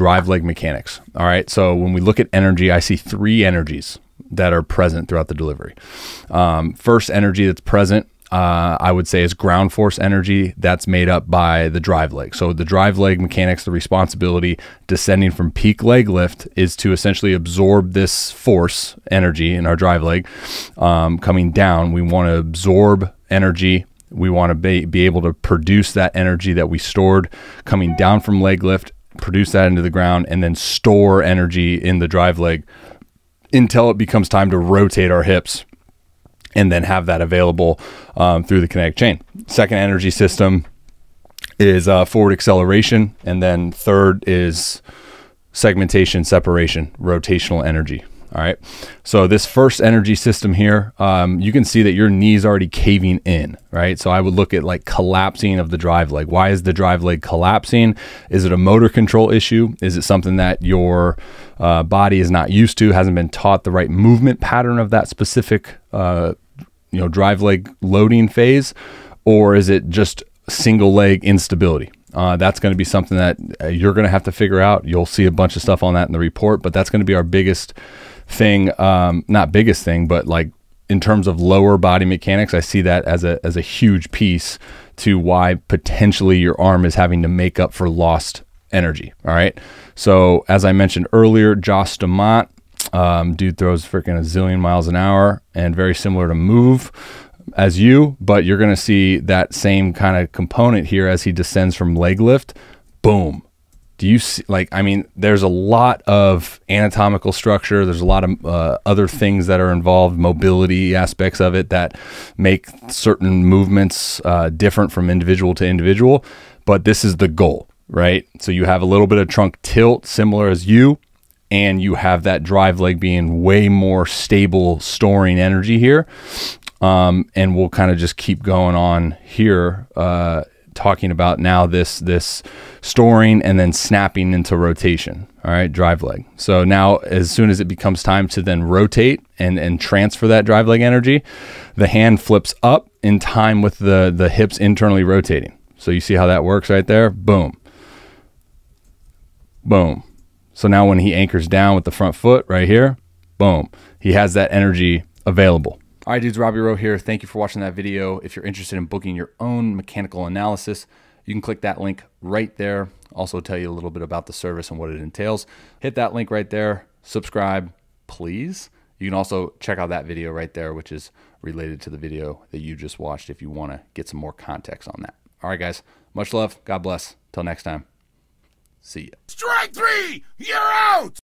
drive leg mechanics. All right. So when we look at energy, I see three energies that are present throughout the delivery. Um, first energy that's present uh, I would say is ground force energy that's made up by the drive leg. So the drive leg mechanics, the responsibility descending from peak leg lift is to essentially absorb this force energy in our drive leg um, coming down. We want to absorb energy. We want to be, be able to produce that energy that we stored coming down from leg lift, produce that into the ground, and then store energy in the drive leg until it becomes time to rotate our hips and then have that available um, through the kinetic chain. Second energy system is uh, forward acceleration, and then third is segmentation, separation, rotational energy. All right. So this first energy system here, um, you can see that your knee's already caving in, right? So I would look at like collapsing of the drive leg. Why is the drive leg collapsing? Is it a motor control issue? Is it something that your uh, body is not used to, hasn't been taught the right movement pattern of that specific, uh, you know, drive leg loading phase? Or is it just single leg instability? Uh, that's going to be something that uh, you're going to have to figure out. You'll see a bunch of stuff on that in the report, but that's going to be our biggest thing, um, not biggest thing, but like in terms of lower body mechanics, I see that as a as a huge piece to why potentially your arm is having to make up for lost energy. All right. So as I mentioned earlier, Josh Staumont, um, dude throws freaking a zillion miles an hour and very similar to move as you, but you're going to see that same kind of component here as he descends from leg lift. Boom do you see like i mean there's a lot of anatomical structure. There's a lot of uh, other things that are involved mobility aspects of it that make certain movements uh, different from individual to individual but this is the goal right? So you have a little bit of trunk tilt similar as you and you have that drive leg being way more stable storing energy here. Um, and we'll kind of just keep going on here uh, talking about now this this storing and then snapping into rotation. All right, drive leg. So now as soon as it becomes time to then rotate and and transfer that drive leg energy, the hand flips up in time with the the hips internally rotating. So you see how that works right there? Boom. Boom. So now when he anchors down with the front foot right here, boom, he has that energy available. All right, dudes, Robby Row here. Thank you for watching that video. If you're interested in booking your own mechanical analysis, you can click that link right there. Also tell you a little bit about the service and what it entails. Hit that link right there, subscribe, please. You can also check out that video right there, which is related to the video that you just watched if you want to get some more context on that. All right, guys, much love. God bless. Till next time. See ya. Strike three! You're out!